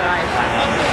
ใช่ครับ